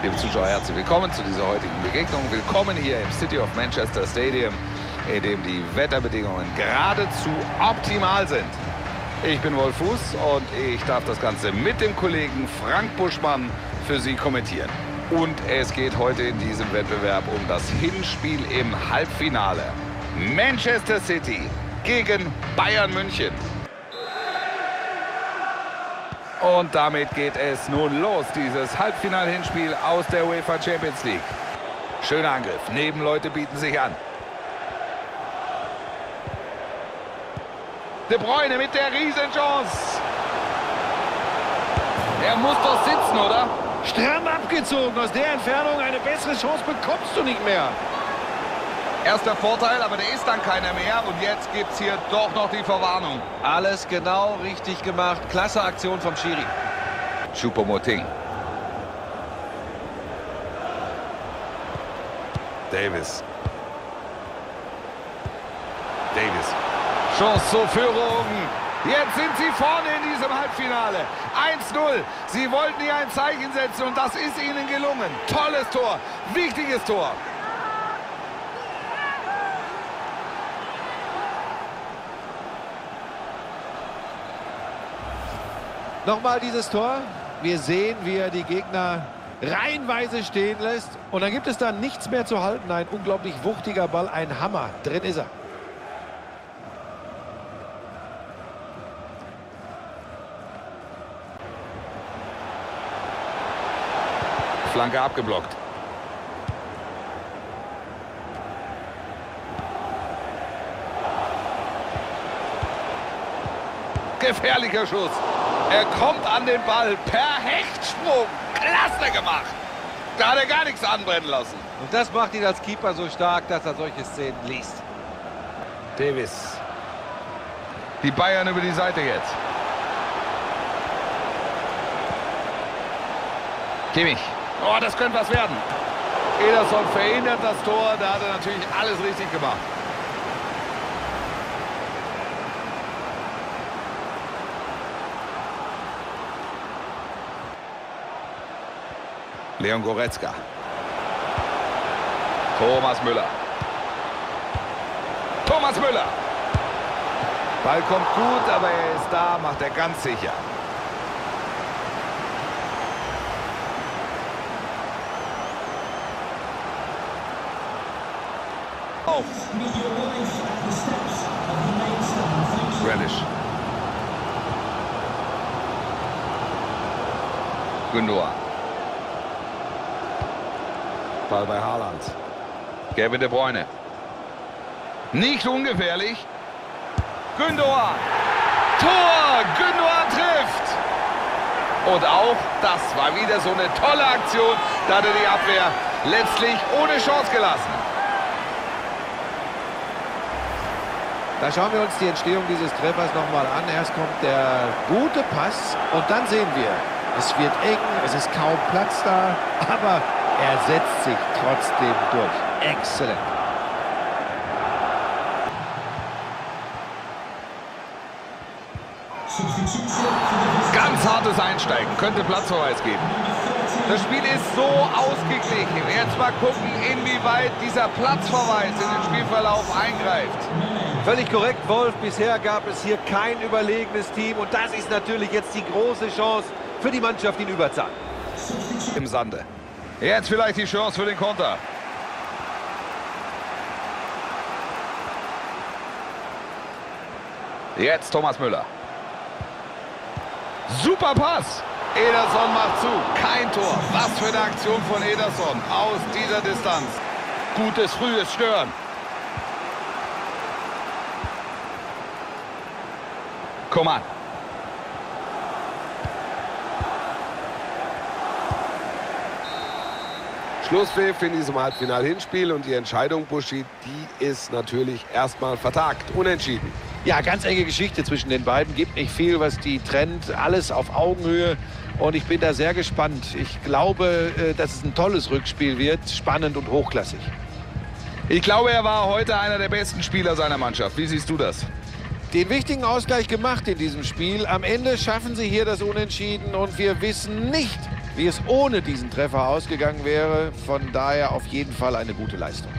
Zuschauer, herzlich willkommen zu dieser heutigen Begegnung. Willkommen hier im City of Manchester Stadium, in dem die Wetterbedingungen geradezu optimal sind. Ich bin Wolf Fuß und ich darf das Ganze mit dem Kollegen Frank Buschmann für Sie kommentieren. Und es geht heute in diesem Wettbewerb um das Hinspiel im Halbfinale. Manchester City gegen Bayern München. Und damit geht es nun los, dieses Halbfinal-Hinspiel aus der UEFA Champions League. Schöner Angriff, Nebenleute bieten sich an. De Bruyne mit der Riesenchance. Er muss doch sitzen, oder? Stramm abgezogen. Aus der Entfernung eine bessere Chance bekommst du nicht mehr. Erster Vorteil, aber der ist dann keiner mehr. Und jetzt gibt es hier doch noch die Verwarnung. Alles genau richtig gemacht. Klasse Aktion vom Schiri. Choupo-Moting. Davis. Davis. Chance zur Führung. Jetzt sind sie vorne in diesem Halbfinale. 1-0. Sie wollten hier ein Zeichen setzen und das ist ihnen gelungen. Tolles Tor. Wichtiges Tor. Nochmal dieses Tor. Wir sehen, wie er die Gegner reihenweise stehen lässt. Und dann gibt es da nichts mehr zu halten. Ein unglaublich wuchtiger Ball, ein Hammer. Drin ist er. Flanke abgeblockt. Gefährlicher Schuss. Er kommt an den Ball per Hechtsprung. Klasse gemacht. Da hat er gar nichts anbrennen lassen. Und das macht ihn als Keeper so stark, dass er solche Szenen liest. Davis. Die Bayern über die Seite jetzt. Kimmich. Oh, das könnte was werden. Ederson verhindert das Tor. Da hat er natürlich alles richtig gemacht. Leon Goretzka. Thomas Müller. Thomas Müller. Ball kommt gut, aber er ist da, macht er ganz sicher. Auf. Relish. Gündogan. Ball bei Haaland. Kevin De Bruyne. Nicht ungefährlich. Gündogan. Tor! Gündogan trifft. Und auch das war wieder so eine tolle Aktion. Da hatte die Abwehr letztlich ohne Chance gelassen. Da schauen wir uns die Entstehung dieses Treffers nochmal an. Erst kommt der gute Pass und dann sehen wir, es wird eng, es ist kaum Platz da, aber er setzt sich trotzdem durch. Exzellent. Ganz hartes Einsteigen, könnte Platzverweis geben. Das Spiel ist so ausgeglichen. Jetzt mal gucken, inwieweit dieser Platzverweis in den Spielverlauf eingreift. Völlig korrekt, Wolf. Bisher gab es hier kein überlegenes Team. Und das ist natürlich jetzt die große Chance für die Mannschaft in Überzahl. Im Sande. Jetzt vielleicht die Chance für den Konter. Jetzt Thomas Müller. Super Pass. Ederson macht zu. Kein Tor. Was für eine Aktion von Ederson aus dieser Distanz. Gutes frühes Stören. Koman. Schlusspfiff in diesem Halbfinal-Hinspiel und die Entscheidung, Buschi, die ist natürlich erstmal vertagt. Unentschieden. Ja, ganz enge Geschichte zwischen den beiden. Gibt nicht viel, was die trennt. Alles auf Augenhöhe. Und ich bin da sehr gespannt. Ich glaube, äh, dass es ein tolles Rückspiel wird. Spannend und hochklassig. Ich glaube, er war heute einer der besten Spieler seiner Mannschaft. Wie siehst du das? Den wichtigen Ausgleich gemacht in diesem Spiel. Am Ende schaffen sie hier das Unentschieden und wir wissen nicht, wie es ohne diesen Treffer ausgegangen wäre. Von daher auf jeden Fall eine gute Leistung.